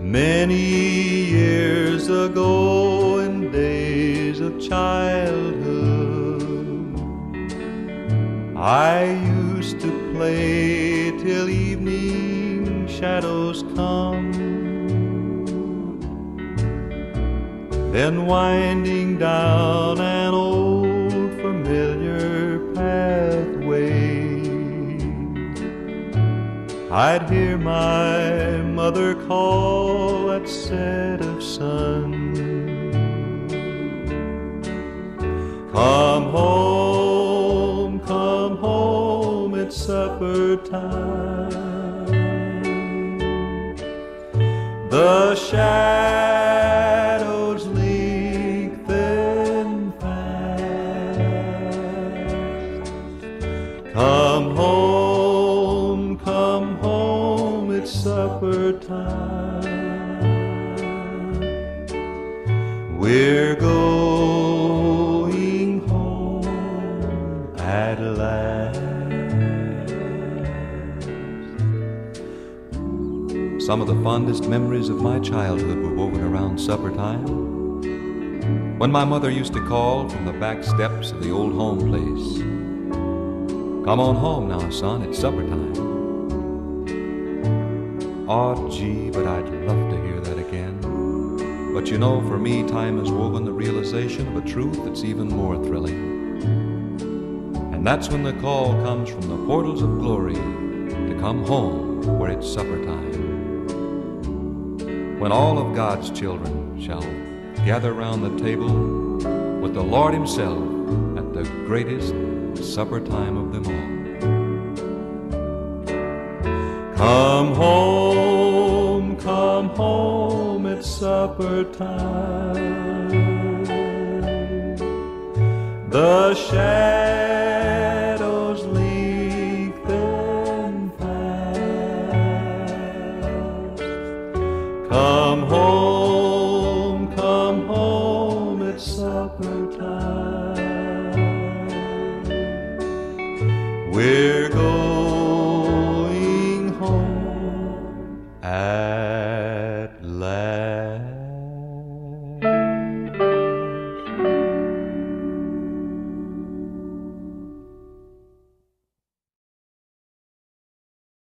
Many years ago, in days of childhood, I used to play till evening shadows come. Then winding down an old familiar pathway, I'd hear my mother call at set of sun. Come home, come home, it's supper time. The shadows Come home, come home, it's supper time. We're going home at last. Some of the fondest memories of my childhood were woven around supper time. When my mother used to call from the back steps of the old home place, Come on home now, son, it's supper time. Oh, gee, but I'd love to hear that again. But you know, for me, time has woven the realization of a truth that's even more thrilling. And that's when the call comes from the portals of glory to come home where it's supper time. When all of God's children shall gather round the table with the Lord Himself at the greatest supper time of them all. Come home, come home, it's supper time. The shadows lengthen fast. Come home,